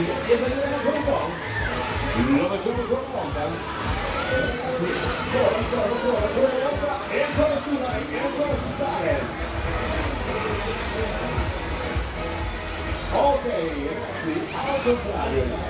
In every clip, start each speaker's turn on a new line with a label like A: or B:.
A: Okay, it's the outer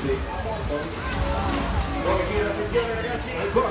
A: Sì. Attenzione ragazzi, ancora.